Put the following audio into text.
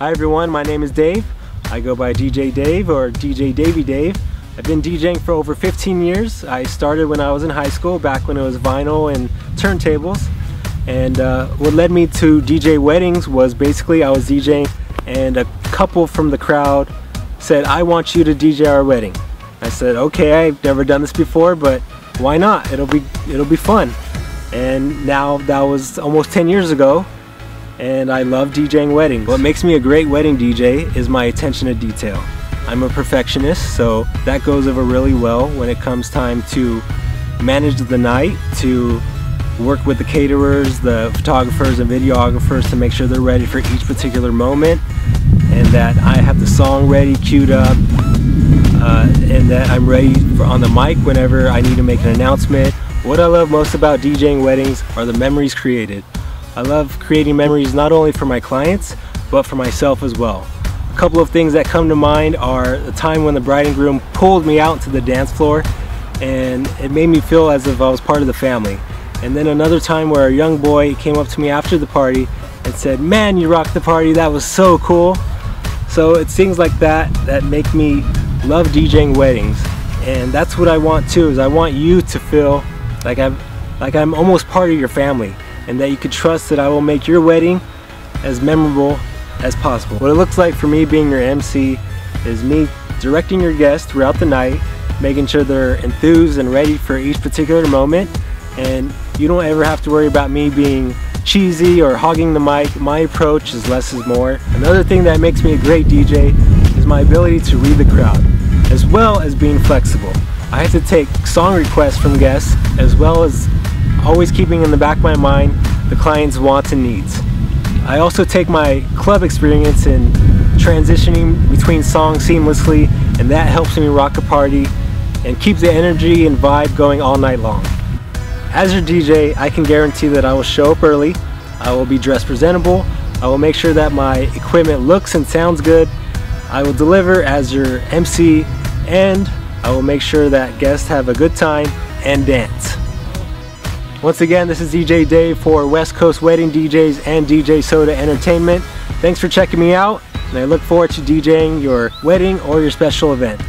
Hi everyone, my name is Dave. I go by DJ Dave or DJ Davy Dave. I've been DJing for over 15 years. I started when I was in high school, back when it was vinyl and turntables. And uh, what led me to DJ weddings was basically I was DJing and a couple from the crowd said, I want you to DJ our wedding. I said, okay, I've never done this before, but why not? It'll be, it'll be fun. And now that was almost 10 years ago and I love DJing weddings. What makes me a great wedding DJ is my attention to detail. I'm a perfectionist, so that goes over really well when it comes time to manage the night, to work with the caterers, the photographers and videographers to make sure they're ready for each particular moment and that I have the song ready, queued up, uh, and that I'm ready for, on the mic whenever I need to make an announcement. What I love most about DJing weddings are the memories created. I love creating memories not only for my clients, but for myself as well. A couple of things that come to mind are the time when the bride and groom pulled me out to the dance floor and it made me feel as if I was part of the family. And then another time where a young boy came up to me after the party and said, man, you rocked the party, that was so cool. So it's things like that that make me love DJing weddings. And that's what I want too, is I want you to feel like I'm, like I'm almost part of your family and that you could trust that I will make your wedding as memorable as possible. What it looks like for me being your MC is me directing your guests throughout the night, making sure they're enthused and ready for each particular moment, and you don't ever have to worry about me being cheesy or hogging the mic. My approach is less is more. Another thing that makes me a great DJ is my ability to read the crowd, as well as being flexible. I have to take song requests from guests, as well as always keeping in the back of my mind the client's wants and needs. I also take my club experience in transitioning between songs seamlessly and that helps me rock a party and keep the energy and vibe going all night long. As your DJ, I can guarantee that I will show up early, I will be dressed presentable, I will make sure that my equipment looks and sounds good, I will deliver as your MC, and I will make sure that guests have a good time and dance. Once again, this is DJ Dave for West Coast Wedding DJs and DJ Sota Entertainment. Thanks for checking me out, and I look forward to DJing your wedding or your special event.